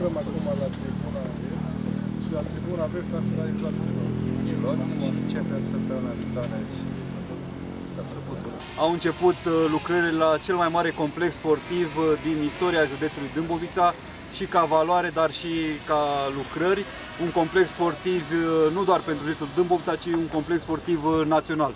lucrăm acum la tribuna est și la tribuna vest am finalizat prevenții. Începem săptămâna viitoare și săptămâna. Au început uh, lucrările la cel mai mare complex sportiv uh, din istoria județului Dâmbovița și ca valoare, dar și ca lucrări. Un complex sportiv uh, nu doar pentru județul Dâmbovița, ci un complex sportiv național.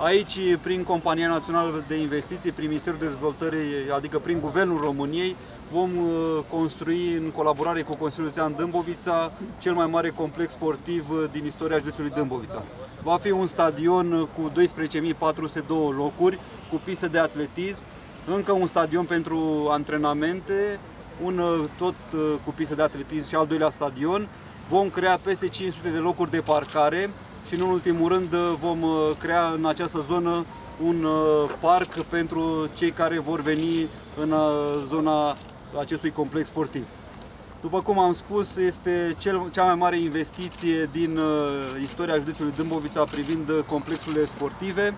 Aici, prin Compania Națională de Investiții, prin Ministerul Dezvoltării, adică prin Guvernul României, vom uh, construi în colaborare cu Consiliul Județean Dâmbovița cel mai mare complex sportiv uh, din istoria județului Dâmbovița. Va fi un stadion uh, cu 12.402 locuri, cu piste de atletism, încă un stadion pentru antrenamente, un tot cu piste de atletism și al doilea stadion. Vom crea peste 500 de locuri de parcare, și în ultimul rând vom uh, crea în această zonă un uh, parc pentru cei care vor veni în uh, zona acestui complex sportiv. După cum am spus, este cel, cea mai mare investiție din istoria județului Dâmbovița privind complexurile sportive,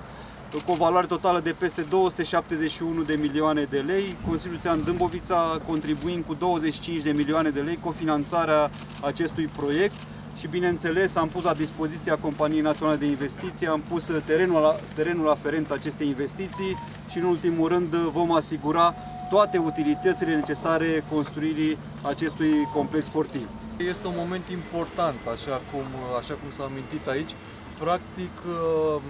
cu o valoare totală de peste 271 de milioane de lei, Consiliul Județean Dâmbovița contribuind cu 25 de milioane de lei cofinanțarea acestui proiect și bineînțeles am pus la dispoziția Companiei Naționale de Investiții, am pus terenul, terenul aferent acestei investiții și în ultimul rând vom asigura toate utilitățile necesare construirii acestui complex sportiv. Este un moment important, așa cum, așa cum s-a amintit aici. Practic,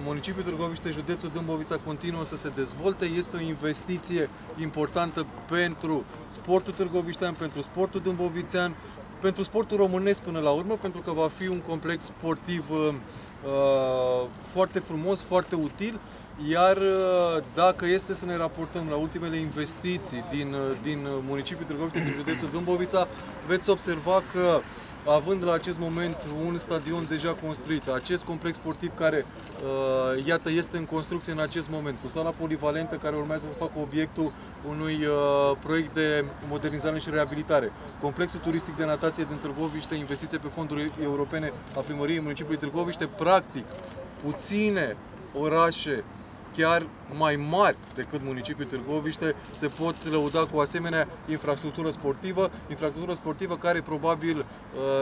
municipiul Târgoviște, județul Dâmbovița continuă să se dezvolte. Este o investiție importantă pentru sportul târgoviștean, pentru sportul dâmbovițean, pentru sportul românesc până la urmă, pentru că va fi un complex sportiv uh, uh, foarte frumos, foarte util, iar uh, dacă este să ne raportăm la ultimele investiții din, uh, din municipiul Târgoviște, din județul Dâmbovița, veți observa că având la acest moment un stadion deja construit, acest complex sportiv care, uh, iată, este în construcție în acest moment, cu sala polivalentă care urmează să facă obiectul unui uh, proiect de modernizare și reabilitare, complexul turistic de natație din Târgoviște, investiție pe fonduri europene a primăriei municipiului Târgoviște, practic, puține orașe chiar mai mari decât municipiul Târgoviște se pot lăuda cu asemenea infrastructură sportivă, infrastructură sportivă care probabil uh,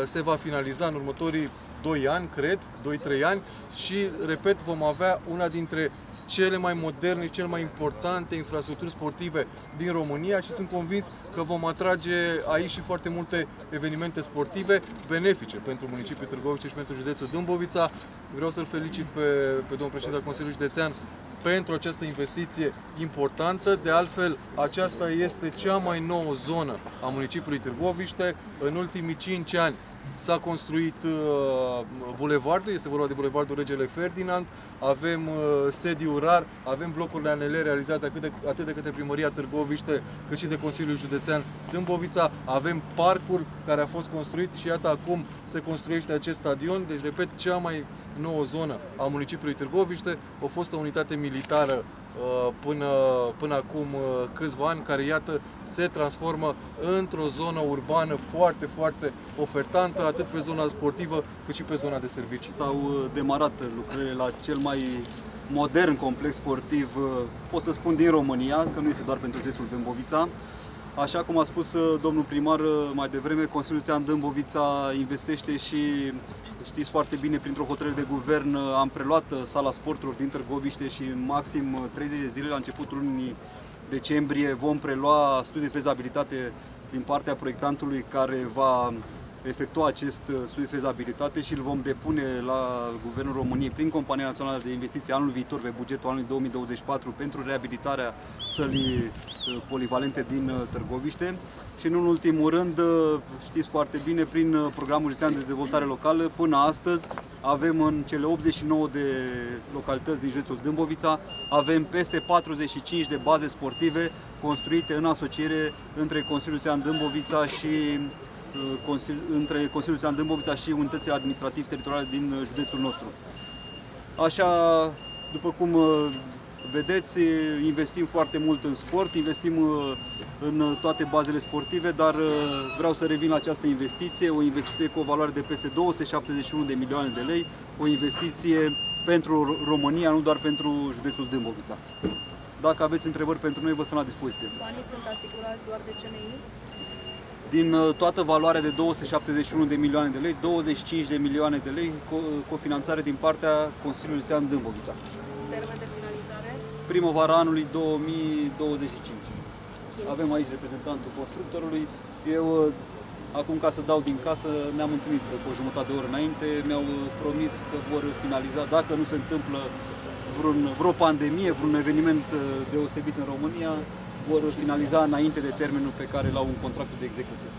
se va finaliza în următorii 2 ani, cred, 2-3 ani și, repet, vom avea una dintre cele mai moderne, cele mai importante infrastructuri sportive din România și sunt convins că vom atrage aici și foarte multe evenimente sportive benefice pentru municipiul Târgoviște și pentru județul Dâmbovița. Vreau să-l felicit pe, pe domnul președinte al Consiliului Județean pentru această investiție importantă. De altfel, aceasta este cea mai nouă zonă a municipiului Târgoviște. În ultimii 5 ani S-a construit uh, bulevardul, este vorba de bulevardul Regele Ferdinand, avem uh, sediu rar, avem blocurile ANL realizate atât de, atât de către Primăria Târgoviște, cât și de Consiliul Județean Dâmbovița, avem parcul care a fost construit și iată acum se construiește acest stadion, deci repet, cea mai nouă zonă a municipiului Târgoviște, a fost o unitate militară Uh, până, până acum uh, câțiva ani, care iată se transformă într-o zonă urbană foarte, foarte ofertantă, atât pe zona sportivă cât și pe zona de servicii. Au uh, demarat lucrările la cel mai modern complex sportiv, pot să spun din România, că nu este doar pentru județul Dâmbovița. Așa cum a spus domnul primar mai devreme, Consiliul Țean Dâmbovița investește și știți foarte bine, printr-o hotărâre de guvern am preluat sala sporturilor din Târgoviște și în maxim 30 de zile la începutul lunii decembrie vom prelua studii de fezabilitate din partea proiectantului care va efectua acest studiu de fezabilitate și îl vom depune la Guvernul României prin Compania Națională de Investiții anul viitor pe bugetul anului 2024 pentru reabilitarea sălii uh, polivalente din uh, Târgoviște. Și în ultimul rând, uh, știți foarte bine, prin programul județean de dezvoltare locală, până astăzi avem în cele 89 de localități din județul Dâmbovița, avem peste 45 de baze sportive construite în asociere între Consiliul Județean Dâmbovița și Consili, între Consiliul Țean Dâmbovița și unitățile administrativ-teritoriale din uh, județul nostru. Așa, după cum uh, vedeți, investim foarte mult în sport, investim uh, în toate bazele sportive, dar vreau să revin la această investiție, o investiție cu o valoare de peste 271 de milioane de lei, o investiție pentru România, nu doar pentru județul Dâmbovița. Dacă aveți întrebări pentru noi, vă sunt la dispoziție. Banii sunt asigurați doar de CNI? Din uh, toată valoarea de 271 de milioane de lei, 25 de milioane de lei co- cofinanțare din partea Consiliului Județean Dâmbovița. Termen de finalizare? Primăvara anului 2025. Avem aici reprezentantul constructorului. Eu, uh, acum ca să dau din casă, ne-am întâlnit cu o jumătate de oră înainte, mi-au uh, promis că vor finaliza, dacă nu se întâmplă vreun, vreo pandemie, vreun eveniment uh, deosebit în România, vor finaliza înainte de termenul pe care l-au în contractul de execuție.